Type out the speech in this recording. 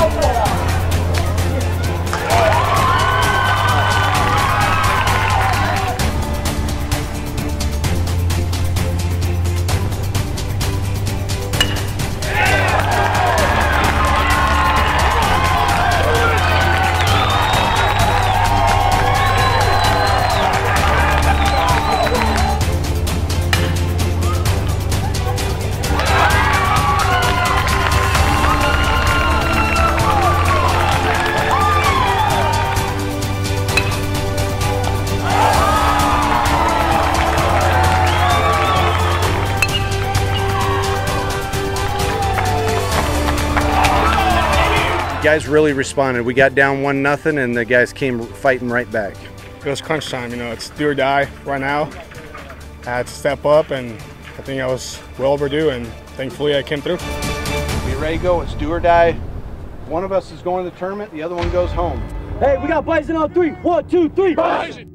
power. Guys really responded. We got down one nothing, and the guys came fighting right back. It was crunch time. You know, it's do or die right now. I had to step up, and I think I was well overdue, and thankfully I came through. We ready to go? It's do or die. One of us is going to the tournament, the other one goes home. Hey, we got Bison on three. One, two, three. Bison!